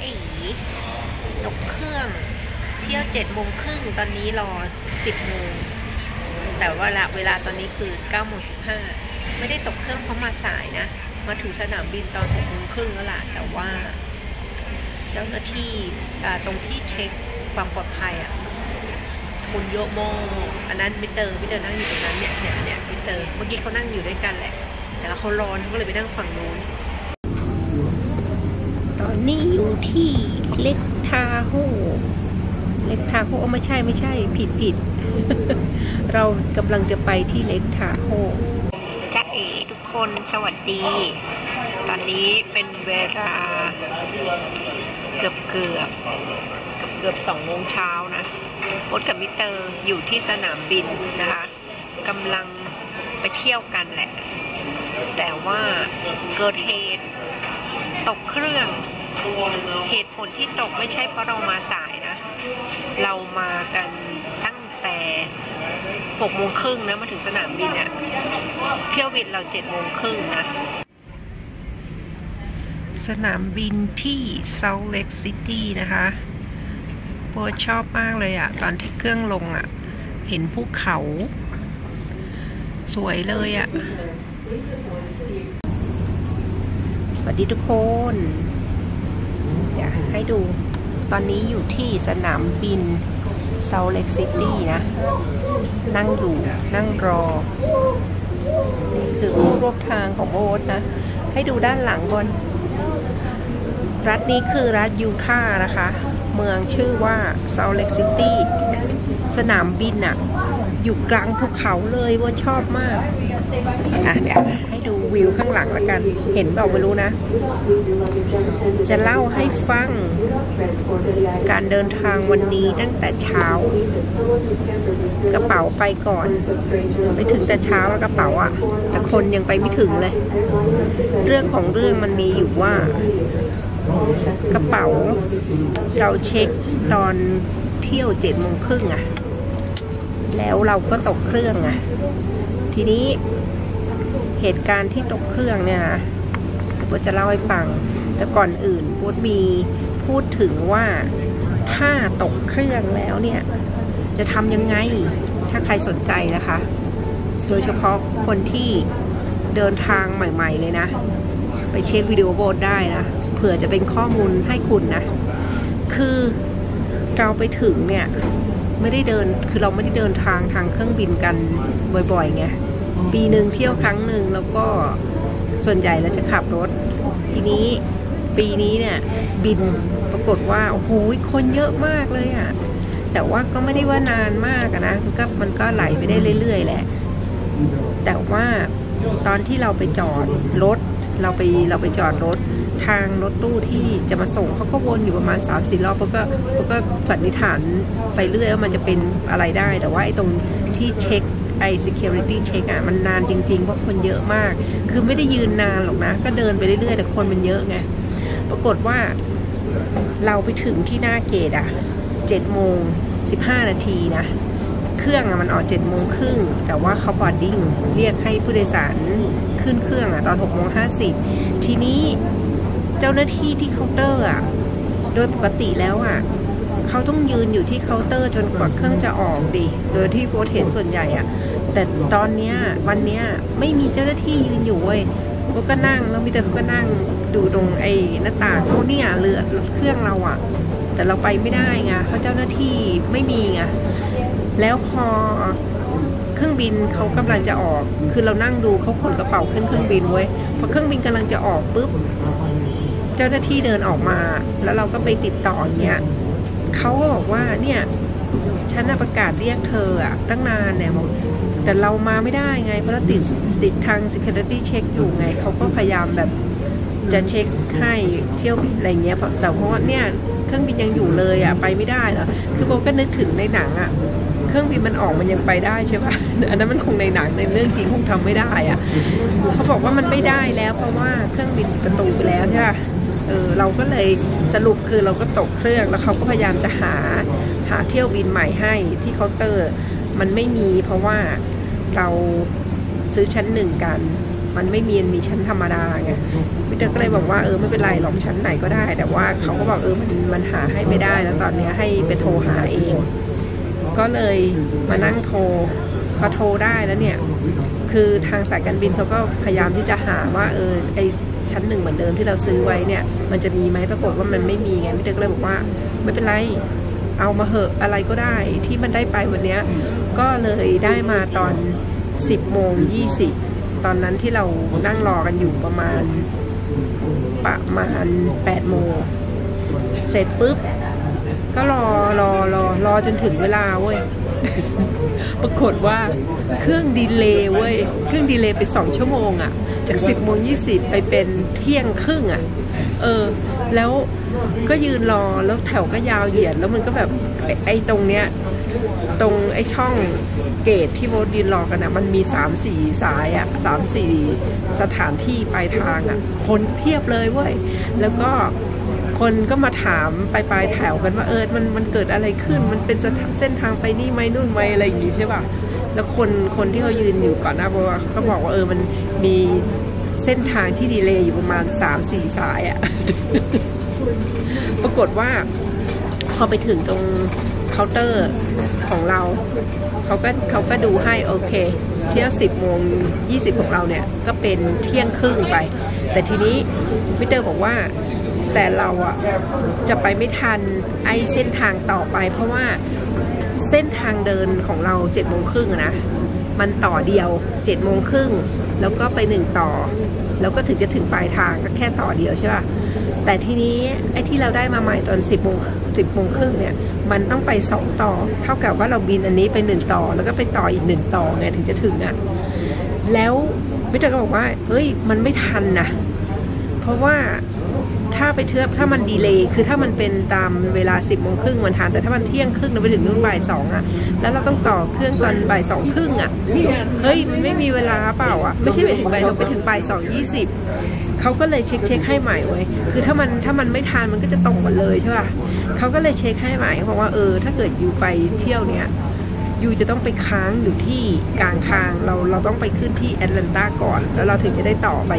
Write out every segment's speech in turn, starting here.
เอ๋ตกเครื่อง เที่ยวเจ็ดโมงครึ่งตอนนี้รอสิบโมงแต่ว่าละเวลาตอนนี้คือเก้าโมงสิบห้าไม่ได้ตกเครื่องเพราะมาสายนะ มาถึงสนามบินตอนหกโมงครึ่งแล้วล่ะ แต่ว่า เจ้าหน้าที่ตรงที่เช็คความปลอดภัยอะคนเยอะมากอันนั้นมิสเตอร์มิสเตอร์นั่งอยู่ตรงนั้นเนี่ยเนี่ยเนี่ยมิสเตอร์เมื่อกี้เขานั่งอยู่ด้วยกันแหละ แต่เขาร้อนเขาก็เลยไปนั่งฝั่งนู้น อนนี้อยู่ที่เล็กทาโฮเล็กทาโฮไม่ใช่ไม่ใช่ผิดผิด เรากำลังจะไปที่เล็กทาโฮจ้าเอ๋ทุกคนสวัสดี ตอนนี้เป็นเวลาเกือบเกือบเกือบสองโมงเช้านะโอ๊ตกับมิเตอร์อยู่ที่สนามบินนะคะกำลังไปเที่ยวกันแหละ แต่ว่าเกิดเหตุตกเครื่อง เหตุผลที่ตกไม่ใช่เพราะเรามาสายนะ เรามากันตั้งแต่หกโมงครึ่งนะมาถึงสนามบินอะเที่ยวบินเราเจ็ดโมงครึ่งนะสนามบินที่ Salt Lake City นะคะโบชอบมากเลยอะตอนที่เครื่องลงอะเห็นภูเขา สวยเลยอะสวัสดีทุกคน อยากให้ดูตอนนี้อยู่ที่สนามบิน Salt Lake City นะ นั่งอยู่นั่งรอ นี่คือผู้ร่วมทางของโบ๊ทนะ ให้ดูด้านหลังบน รัฐนี้คือรัฐยูทาห์นะคะ เมืองชื่อว่า Salt Lake City สนามบินอะอยู่กลางภูเขาเลยว่าชอบมาก อะเดี๋ยวให้ดู วิวข้างหลังละกัน เห็นเปล่าไม่รู้นะ จะเล่าให้ฟัง การเดินทางวันนี้ตั้งแต่เช้า กระเป๋าไปก่อน ไปถึงแต่เช้าแล้วกระเป๋าอะแต่คนยังไปไม่ถึงเลย เรื่องของเรื่องมันมีอยู่ว่ากระเป๋า เราเช็คตอนเที่ยวเจ็ดโมงครึ่งอะแล้วเราก็ตกเครื่องอะทีนี้ เหตุการณ์ที่ตกเครื่องเนี่ยนะโบจะเล่าให้ฟัง แต่ก่อนอื่นโบทมีพูดถึงว่าถ้าตกเครื่องแล้วเนี่ย จะทำยังไงถ้าใครสนใจนะคะ โดยเฉพาะคนที่เดินทางใหม่ ๆ เลยนะ ไปเช็ควิดีโอโบทได้นะเผื่อจะเป็นข้อมูลให้คุณนะ คือเราไปถึงเนี่ย ไม่ได้เดินคือเราไม่ได้เดินทางทางเครื่องบินกันบ่อยๆไง ปีหนึ่งเที่ยวครั้งหนึ่งแล้วก็ส่วนใหญ่เราจะขับรถ ทีนี้ปีนี้เนี่ยบินปรากฏว่าโอ้โหคนเยอะมากเลยอะ่ะแต่ว่าก็ไม่ได้ว่านานมากนะมันก็มันก็ไหลไปได้เรื่อย ๆ แหละ แต่ว่าตอนที่เราไปจอดรถเราไปเราไปจอดรถทางรถตู้ที่จะมาส่งเขาก็วนอยู่ประมาณ3ามสี่รอบแล้วก็แล้วก็สันนิษฐานไปเรื่อยว่ามันจะเป็นอะไรได้ แต่ว่าไอ้ตรงที่เช็ค ไอ้ security check อะมันนานจริงๆ เพราะคนเยอะมาก คือไม่ได้ยืนนานหรอกนะ ก็เดินไปเรื่อยๆ แต่คนมันเยอะไง ปรากฏว่าเราไปถึงที่หน้าเกตอะเจ็ดโมงสิบห้านาทีนะ เครื่องอะมันออกเจ็ดโมงครึ่ง แต่ว่าเขา boarding เรียกให้ผู้โดยสารขึ้นเครื่องอะตอนหกโมงห้าสิบทีนี้เจ้าหน้าที่ที่เคาน์เตอร์อะโดยปกติแล้วอะ เขาต้องยืนอยู่ที่เคาน์เตอร์จนกว่าเครื่องจะออกดิโดยที่โอ้ทเห็นส่วนใหญ่อะแต่ตอนเนี้ยวันเนี้ยไม่มีเจ้าหน้าที่ยืนอยู่เว้ยโอ้ทก็นั่งแล้วมีแต่เขาก็นั่งดูตรงไอ้หน้าต่างโอ้เนี่ยเรือเครื่องเราอะแต่เราไปไม่ได้ไงเพราะเจ้าหน้าที่ไม่มีไงแล้วพอเครื่องบินเขากำลังจะออก คือเรานั่งดูเขาขนกระเป๋าขึ้นเครื่องบินเว้ย พอเครื่องบินกำลังจะออกปุ๊บ เจ้าหน้าที่เดินออกมา แล้วเราก็ไปติดต่อเงี้ย เขาก็บอกว่าเนี่ยฉันประกาศเรียกเธออะตั้งนานเนี่ยบอกแต่เรามาไม่ได้ไง เพราะติดติดทาง security check อยู่ไง เขาก็พยายามแบบจะเช็คให้เที่ยวบินอะไรเงี้ยแต่เพราะว่าเนี่ยเครื่องบินยังอยู่เลยอะไปไม่ได้เหรอคือโบก็นึกถึงในหนังอะเครื่องบินมันออกมันยังไปได้ใช่ปะอันนั้นมันคงในหนังในเรื่องจริงคงทำไม่ได้อะเขาบอกว่ามันไม่ได้แล้ว เพราะว่าเครื่องบินประตูไปแล้วใช่ป่ะ เออเราก็เลยสรุปคือเราก็ตกเครื่องแล้วเขาก็พยายามจะหาหาเที่ยวบินใหม่ให้ที่เคาน์เตอร์มันไม่มีเพราะว่าเราซื้อชั้นหนึ่งกัน มันไม่มีมีชั้นธรรมดาไงพี่เตอร์ก็เลยบอกว่าเออไม่เป็นไรหรอกชั้นไหนก็ได้ แต่ว่าเขาก็บอกเออมันมันหาให้ไม่ได้แล้วตอนเนี้ยให้ไปโทรหาเอง ก็เลยมานั่งโทรพอโทรได้แล้วเนี่ย คือทางสายการบินเขาก็พยายามที่จะหาว่าเออไอ ชั้นหนึ่งเหมือนเดิมที่เราซื้อไว้เนี่ย มันจะมีไหมปรากฏว่ามันไม่มีไงพี่เตอร์ก็เลยบอกว่า ไม่เป็นไรเอามาเหอะอะไรก็ได้ที่มันได้ไปวันเนี้ยก็เลยได้มาตอน 10โมง20 ตอนนั้นที่เรานั่งรอกันอยู่ประมาณประมาณ8โมงเสร็จปุ๊บ ก็รอรอรอรอจนถึงเวลาเว้ย ปรากฏว่าเครื่องดีเลย์เว้ย เครื่องดีเลย์ไปสองชั่วโมงอะจาก10โมง20ไปเป็นเที่ยงครึ่งอะเออ แล้วก็ยืนรอแล้วแถวก็ยาวเหยียด แล้วมันก็แบบไอไอ้ตรงเนี้ย ตรงไอ้ช่องเกตที่โบทยืนรอกันอะมันมีสามสี่สายอะสามสี่สถานที่ปลายทางอะ คนเพียบเลยเว้ย แล้วก็ คนก็มาถามไปปลายแถวกันว่าเออมันมันเกิดอะไรขึ้น มันเป็นสถานเส้นทางไปนี่ไหมนู่นไหมอะไรอย่างงี้ใช่ป่ะแล้วคนคนที่เขายืนอยู่ก่อนหน้าบอกว่าเขาบอกว่าเออมันมีเส้นทางที่ดีเลย์อยู่ประมาณสามสี่สายอะปรากฏว่า พอไปถึงตรงเคาน์เตอร์ของเรา เขาก็เขาก็ดูให้โอเค เที่ยวสิบโมงยี่สิบของเราเนี่ย ก็เป็นเที่ยงครึ่งไป แต่ทีนี้มิสเตอร์บอกว่า แต่เราอะจะไปไม่ทันไอเส้นทางต่อไป เพราะว่าเส้นทางเดินของเราเจ็ดโมงครึ่งนะมันต่อเดียวเจ็ดโมงครึ่งแล้วก็ไปหนึ่งต่อ แล้วก็ถึงจะถึงปลายทางก็แค่ต่อเดียวใช่ป่ะแต่ทีนี้ไอ้ที่เราได้มาใหม่ตอนสิบโมงสิบโมงครึ่งเนี่ยมันต้องไปสองต่อ เท่ากับว่าเราบินอันนี้ไปหนึ่งต่อ แล้วก็ไปต่ออีกหนึ่งต่อไงถึงจะถึงอะแล้วมิเตอร์ก็บอกว่าเฮ้ยมันไม่ทันนะเพราะว่า ถ้าไปเทือบถ้ามันดีเลย์คือถ้ามันเป็นตามเวลา 10บโมงครึ่งมันทันแต่ถ้ามันเที่ยงครึ่งเราไปถึงนู่นบ่ายสองอะแล้วเราต้องต่อเครื่องตอนบ่ายสองครึ่งอะเฮ้ยมันไม่มีเวลาเปล่าอะไม่ใช่ไปถึงบ่ายเราไปถึงบ่ายสองยี่สิบเขาก็เลยเช็คเช็คให้ใหม่เว้ยคือถ้ามันถ้ามันไม่ทันมันก็จะตกหมดเลยใช่ป่ะเขาก็เลยเช็คให้ใหม่เพราะว่าเออ ถ้าเกิดอยู่ไปเที่ยวเนี้ยยูจะต้องไปค้างอยู่ที่กลางทางเราเราต้องไปขึ้นที่แอตแลนตาก่อน แล้วเราถึงจะได้ต่อไป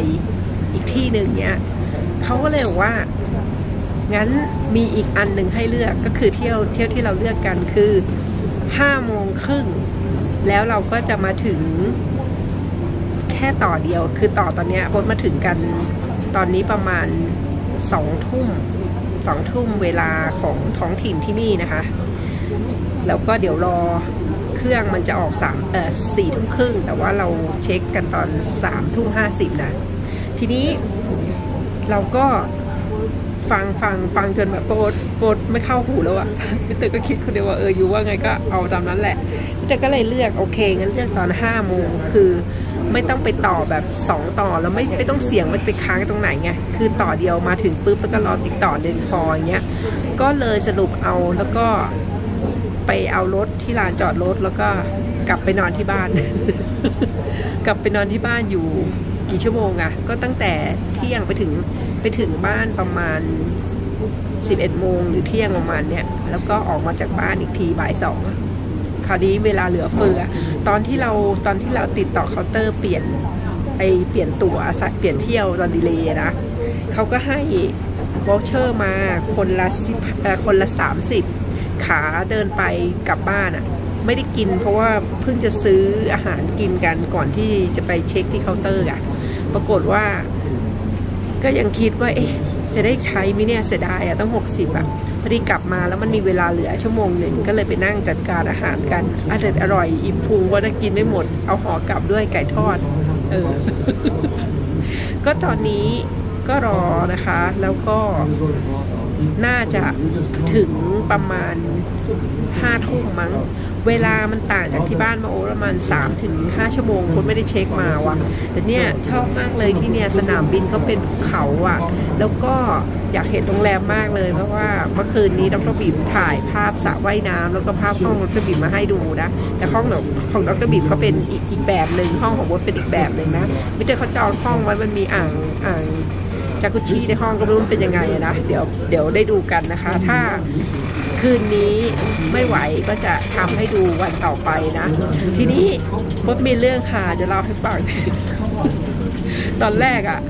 อีกที่หนึ่งเนี้ย เขาก็เลยบอกว่า งั้นมีอีกอันหนึ่งให้เลือกก็คือเที่ยวเที่ยวที่เราเลือกกันคือห้าโมงครึ่งแล้วเราก็จะมาถึงแค่ต่อเดียวคือต่อตอนเนี้ยบดมาถึงกันตอนนี้ประมาณสองทุ่มสองทุ่มเวลาของท้องถิ่นที่นี่นะคะ แล้วก็เดี๋ยวรอเครื่องมันจะออกสามเอ่อสี่ทุ่มครึ่ง แต่ว่าเราเช็คกันตอนสามทุ่มห้าสิบนะ ทีนี้ เราก็ฟังฟังฟังจนแบบโปรดโปรดไม่เข้าหูแล้วอะพี่ตอร์ก็คิดคนเดียวว่าเอออยู่ว่าไงก็เอาตามนั้นแหละพี่ตอร์ก็เลยเลือกโอเคงั้นเลือกตอนห้าโมงคือไม่ต้องไปต่อแบบสองต่อแล้วไม่ไม่ต้องเสี่ยงว่าจะไปค้างตรงไหนไงคือต่อเดียวมาถึงปุ๊บแล้วก็รอติดต่อเดินพออย่างเงี้ยก็เลยสรุปเอาแล้วก็ไปเอารถที่ลานจอดรถแล้วก็กลับไปนอนที่บ้าน กลับไปนอนที่บ้านอยู่ กี่ชั่วโมงอะก็ตั้งแต่เที่ยงไปถึงไปถึงบ้านประมาณ 11โมงหรือเที่ยงประมาณเนี้ยแล้วก็ออกมาจากบ้านอีกทีบ่ายสองคราวนี้เวลาเหลือเฟือ ตอนที่เราตอนที่เราติดต่อเคาน์เตอร์เปลี่ยนไอเปลี่ยนตั๋วเปลี่ยนเที่ยวตอนดีเลย์นะเขาก็ให้ voucher มาคนละสิบคนละสามสิบขาเดินไปกลับบ้านอะ่ะไม่ได้กินเพราะว่าเพิ่งจะซื้ออาหารกินกันก่อนที่จะไปเช็คที่เคาน์เตอร์อะ่ะ ปรากฏว่า ก็ยังคิดว่า เอ๊ะ จะได้ใช้ไหมเนี่ยเสียดายอะต้องหกสิบอะพอดีกลับมาแล้วมันมีเวลาเหลือชั่วโมงหนึ่งก็เลยไปนั่งจัดการอาหารกันอร่อยอร่อยอิ่มพุงว่าจะกินไม่หมด เอาห่อกลับด้วยไก่ทอด เออ ก็ตอนนี้ก็รอนะคะ แล้วก็ น่าจะถึงประมาณห้าทุ่มมั้ง เวลามันต่างจากที่บ้านมาโอประมาณ3ถึง5ชั่วโมงคนไม่ได้เช็คมาว่ะ แต่เนี่ยชอบมากเลยที่เนี่ยสนามบินก็เป็นภูเขาอะ แล้วก็อยากเห็นโรงแรมมากเลยเพราะว่าเมื่อคืนนี้ดร.บีมถ่ายภาพสระว่ายน้ำแล้วก็ภาพห้องดร.บีมมาให้ดูนะ แต่ห้องของดร.บีมเขาเป็นอีกแบบหนึ่งห้องของโอ้ทเป็นอีกแบบหนึ่งนะมิสเตอร์เขาจองห้องไว้มันมีอ่างอ่าง จากุชิในห้องก็ไม่รู้เป็นยังไงนะเดี๋ยวเดี๋ยวได้ดูกันนะคะ ถ้าคืนนี้ไม่ไหวก็จะทำให้ดูวันต่อไปนะ ทีนี้พบมีเรื่องค่ะจะเล่าให้ฟัง ตอนแรกอะ่ะ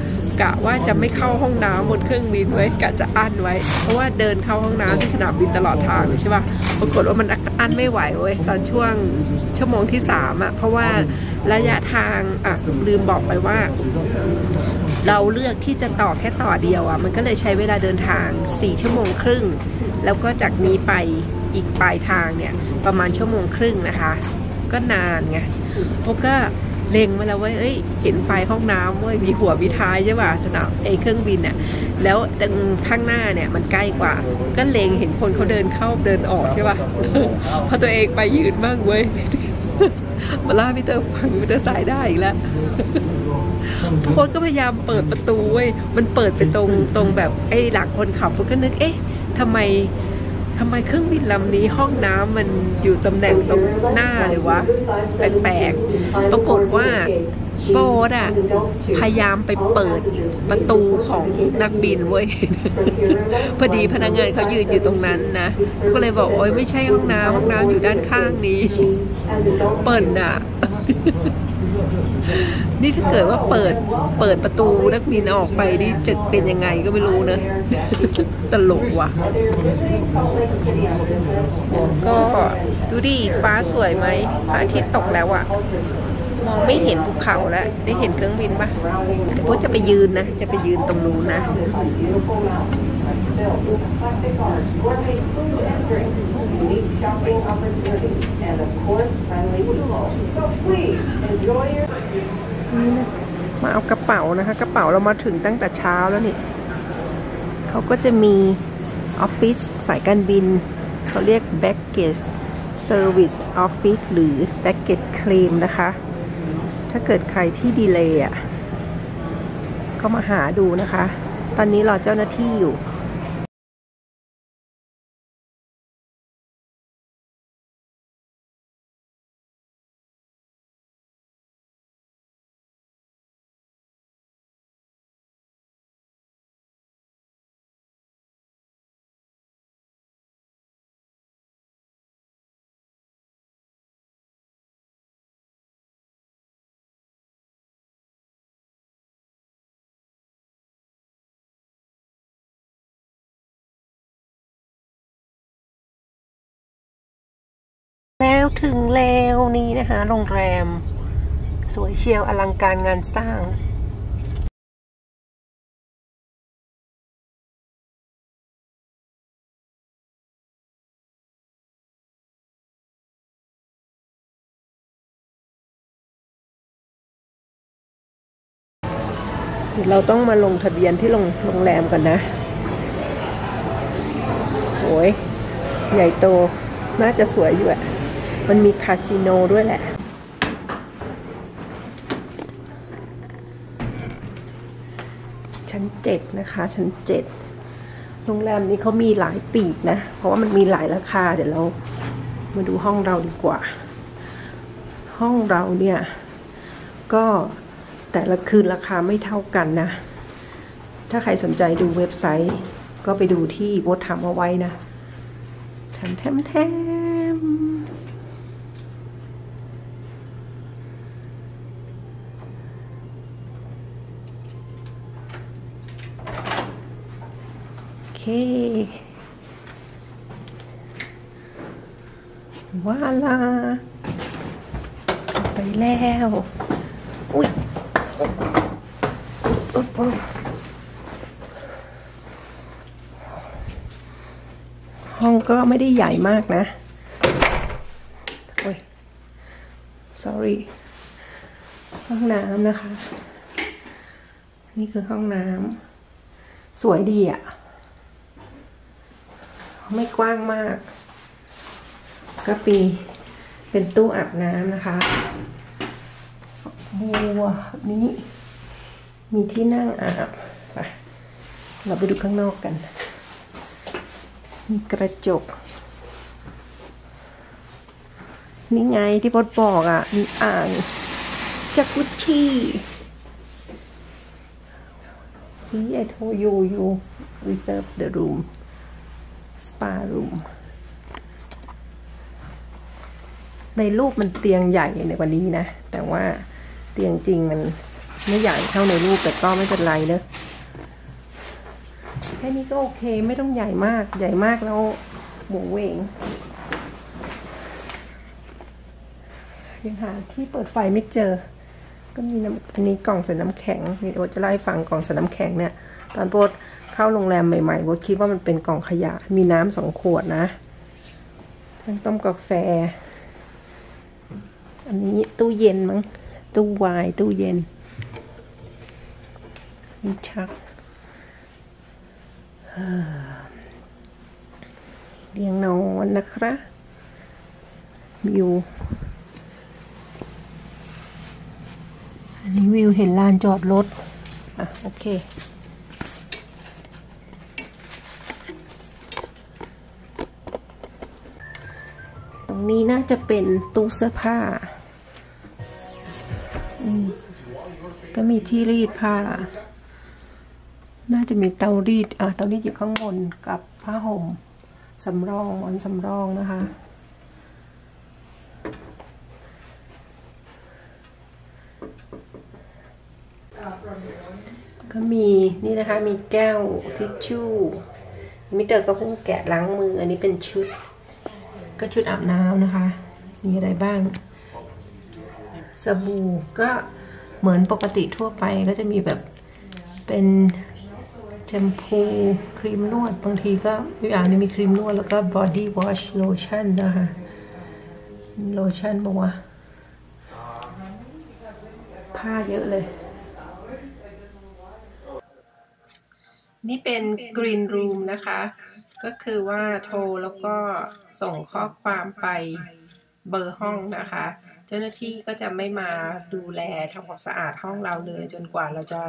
กะว่าจะไม่เข้าห้องน้ำบนเครื่องบินไว้กะจะอั้นไว้ เพราะว่าเดินเข้าห้องน้ำที่สนามบินตลอดทางเลยใช่ปะปรากฏว่ามันอั้นไม่ไหวเว้ยตอนช่วงชั่วโมงที่สามอะเพราะว่าระยะทางอะลืมบอกไปว่า เราเลือกที่จะต่อแค่ต่อเดียวอะ่ะมันก็เลยใช้เวลาเดินทาง4ชั่วโมงครึ่ง แล้วก็จากนี้ไปอีกปลายทางเนี่ยประมาณชั่วโมงครึ่งนะคะ ก็นานไงพวกก็ เล็งมาแล้วว่าเอ้ย เห็นไฟห้องน้ำเว้ยมีหัวมีท้ายใช่ป่ะสนามไอเครื่องบินน่ะ แล้วตรงข้างหน้าเนี่ยมันใกล้กว่า ก็เล็งเห็นคนเขาเดินเข้าเดินออกใช่ป่ะพอตัวเองไปยืนบ้างเว้ยมาล่าพี่เตอร์ฟังพี่เตอร์สายได้อีกแล้วทุกคนก็พยายามเปิดประตูเว้ยมันเปิดไปตรงตรงแบบไอ้หลังคนขับผมก็นึกเอ๊ะทำไม ทำไมเครื่องบินลำนี้ห้องน้ำมันอยู่ตำแหน่งตรงหน้าเลยวะ แปลกๆปรากฏว่า โบ๊ทอะพยายามไปเปิดประตูของนักบินเว้ย พอดีพนักงานเขายืนอยู่ตรงนั้นนะ ก็เลยบอกโอ๊ยไม่ใช่ห้องน้ำห้องน้ำอยู่ด้านข้างนี้ เปิดอะนี่ถ้าเกิดว่าเปิดเปิดประตูนักบินออกไปนี่จะเป็นยังไงก็ไม่รู้นะ ตลกว่ะ ก็ดูดิฟ้าสวยไหมพระอาทิตย์ตกแล้วอะ มองไม่เห็นภูเขาแล้วได้เห็นเครื่องบินปะแต่พวกจะไปยืนนะ จะไปยืนตรงนู้นนะนี่นะมาเอากระเป๋านะคะ กระเป๋าเรามาถึงตั้งแต่เช้าแล้วนี่เขาก็จะมีออฟฟิศสายการบิน เขาเรียก baggage service office หรือ baggage claim นะคะ ถ้าเกิดใครที่ดีเลย์อะก็มาหาดูนะคะ ตอนนี้รอเจ้าหน้าที่อยู่ แล้วถึงแล้วนี่นะคะ โรงแรม สวยเชียวอลังการงานสร้างเราต้องมาลงทะเบียนที่โรงงแรมก่อนนะโอ้ยใหญ่โต น่าจะสวยอยู่อะ มันมีคาสิโนด้วยแหละ ชั้นเจ็ดนะคะ ชั้นเจ็ดโรงแรมนี้เขามีหลายปีกนะ เพราะว่ามันมีหลายราคา เดี๋ยวเรามาดูห้องเราดีกว่า ห้องเราเนี่ย ก็แต่ละคืนราคาไม่เท่ากันนะ ถ้าใครสนใจดูเว็บไซต์ ก็ไปดูที่โบททำเอาไว้นะแถมแถมแถม เคว้าลาไปแล้วอุ้ยอุ๊บอุ๊บห้องก็ไม่ได้ใหญ่มากนะโอ้ย sorry ห้องน้ำนะคะ นี่คือห้องน้ำสวยดีอะ่ะ ไม่กว้างมาก ก็ปีเป็นตู้อาบน้ำนะคะบัวนี้มีที่นั่งอาบไปเราไปดูข้างนอกกัน มีกระจก นี่ไงที่พดบอกอะ มีอ่างจักุชี่ See I told you you reserve the room spa room ในรูปมันเตียงใหญ่ในว่านี้นะ แต่ว่าเตียงจริงมันไม่ใหญ่เท่าในรูปแต่ก็ไม่เป็นไรเนอะแค่นี้ก็โอเคไม่ต้องใหญ่มากใหญ่มากแล้วหมูเวง ยังหาที่เปิดไฟไม่เจอ ก็มีน้ำอันนี้กล่องใส่น้ำแข็งนี่โบทจะไล่าให้ฟังกล่องใส่น้ำแข็งเนี่ย ตอนโบท เข้าโรงแรมใหม่ๆโบทคิดว่ามันเป็นกล่องขยะ มีน้ำสองขวดนะทั้งต้มกาแฟ อันนี้ตู้เย็นมั้ง ตู้วาย ตู้เย็นนี่ชักเอ่อเรียงนอนนะครับวิว อันนี้วิวเห็นลานจอดรถ อะ โอเค นี้น่าจะเป็นตู้เสื้อผ้า ก็มีที่รีดผ้า น่าจะมีเตารีด อะเตารีดอยู่ข้างบนกับผ้าห่มสำรองหมอนสำรองนะคะ ก็มีนี่นะคะมีแก้วทิชชู่มิสเตอร์ก็เพิ่งแกะล้างมือ อันนี้เป็นชุด ก็ชุดอาบน้ำนะคะ มีอะไรบ้าง สบู่ก็เหมือนปกติทั่วไปก็จะมีแบบเป็นแชมพูครีมนวด บางทีก็อย่างนี้มีครีมนวด แล้วก็ body wash โลชั่นนะคะโลชั่นบอกว่าผ้าเยอะเลย นี่เป็นกรีนรูมนะคะ ก็คือว่าโทรแล้วก็ส่งข้อความไปเบอร์ห้องนะคะ เจ้าหน้าที่ก็จะไม่มาดูแลทำความสะอาดห้องเราเลยจนกว่าเราจะ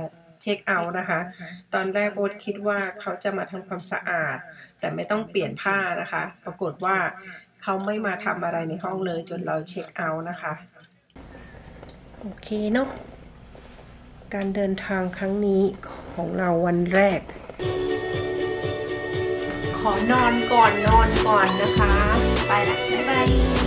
เช็คเอาท์นะคะ ตอนแรกโบทคิดว่าเขาจะมาทำความสะอาด แต่ไม่ต้องเปลี่ยนผ้านะคะ ปรากฏว่าเขาไม่มาทำอะไรในห้องเลยจนเราเช็คเอาท์นะคะ โอเคเนาะการเดินทางครั้งนี้ของเราวันแรก ขอนอนก่อนนอนก่อนนะคะ ไปละบ๊ายบาย